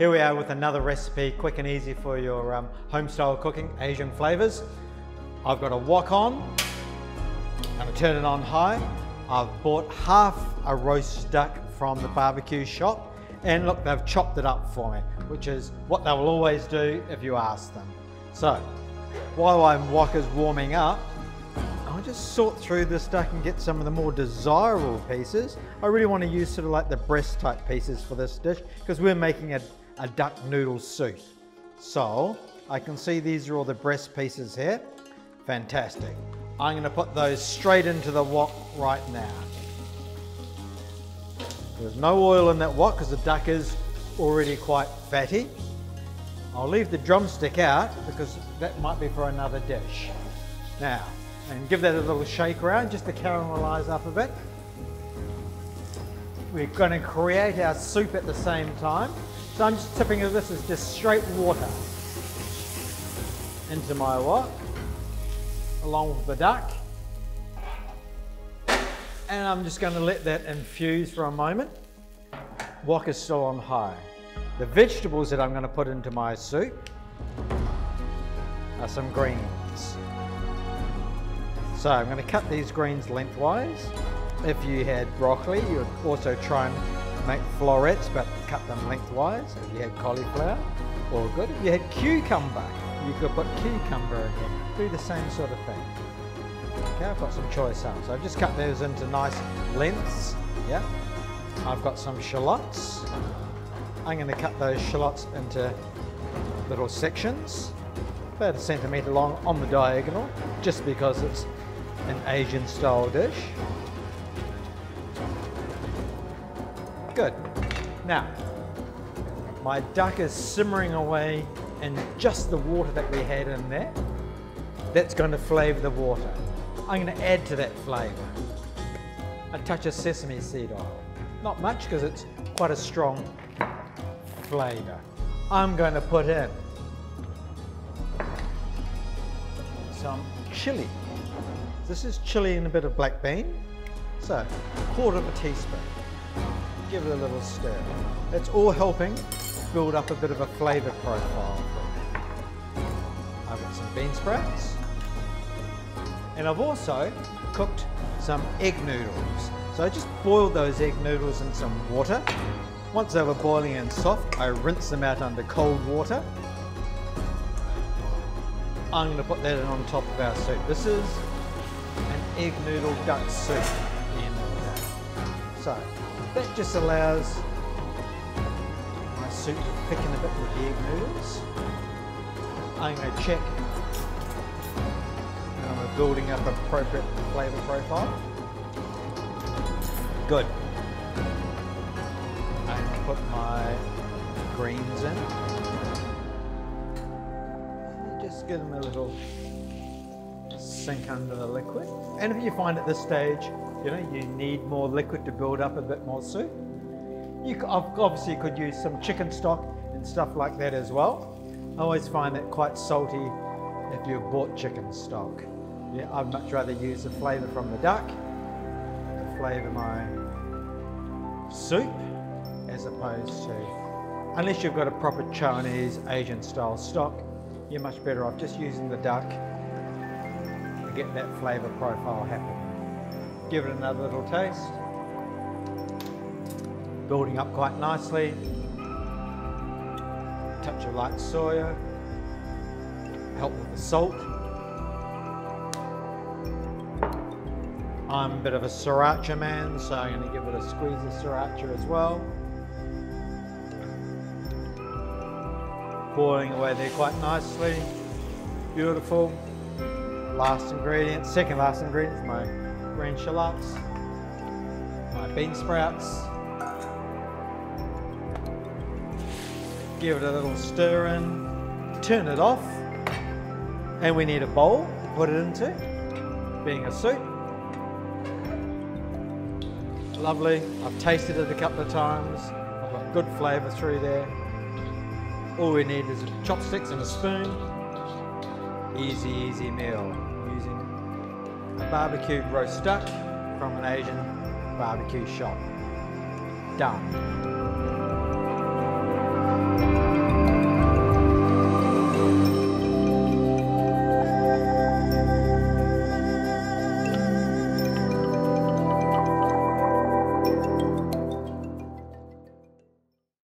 Here we are with another recipe, quick and easy for your um, home style cooking, Asian flavors. I've got a wok on, I'm gonna turn it on high. I've bought half a roast duck from the barbecue shop and look, they've chopped it up for me, which is what they will always do if you ask them. So, while my wok is warming up, I'll just sort through this duck and get some of the more desirable pieces. I really want to use sort of like the breast type pieces for this dish because we're making a, a duck noodle soup. So I can see these are all the breast pieces here. Fantastic. I'm going to put those straight into the wok right now. There's no oil in that wok because the duck is already quite fatty. I'll leave the drumstick out because that might be for another dish. Now, and give that a little shake around just to caramelize up a bit. We're going to create our soup at the same time. So I'm just tipping this as just straight water into my wok, along with the duck. And I'm just going to let that infuse for a moment. Wok is still on high. The vegetables that I'm going to put into my soup are some greens. So I'm going to cut these greens lengthwise. If you had broccoli, you would also try and make florets, but cut them lengthwise. If you had cauliflower, all good. If you had cucumber, you could put cucumber in here. Do the same sort of thing. Okay, I've got some choy sum. So I've just cut those into nice lengths. Yeah. I've got some shallots. I'm going to cut those shallots into little sections, about a centimetre long on the diagonal, just because it's an Asian style dish. Good. Now, my duck is simmering away in just the water that we had in there. That's going to flavour the water. I'm going to add to that flavour a touch of sesame seed oil. Not much because it's quite a strong flavour. I'm going to put in some chili this is chili and a bit of black bean. So, a quarter of a teaspoon. Give it a little stir. It's all helping build up a bit of a flavour profile. I've got some bean sprouts. And I've also cooked some egg noodles. So I just boiled those egg noodles in some water. Once they were boiling and soft, I rinsed them out under cold water. I'm going to put that on top of our soup. This is an egg noodle duck soup So that just allows my soup to thicken a bit with the egg noodles. I'm going to check and I'm building up appropriate flavour profile. Good. I'm going to put my greens in. Just give them a little sink under the liquid. And if you find at this stage, you know, you need more liquid to build up a bit more soup, you obviously could use some chicken stock and stuff like that as well. I always find that quite salty if you have bought chicken stock. Yeah, I'd much rather use the flavour from the duck to flavour my soup as opposed to, unless you've got a proper Chinese Asian style stock, you're much better off just using the duck to get that flavour profile happening. Give it another little taste. Building up quite nicely. Touch of light soya. Help with the salt. I'm a bit of a sriracha man, so I'm going to give it a squeeze of sriracha as well. Boiling away there quite nicely. Beautiful last ingredient, second last ingredient is my green shallots, my bean sprouts. Give it a little stir in, turn it off, and we need a bowl to put it into, being a soup. Lovely, I've tasted it a couple of times, I've got good flavour through there. All we need is chopsticks and a spoon. Easy, easy meal barbecued roast duck from an Asian barbecue shop. Done.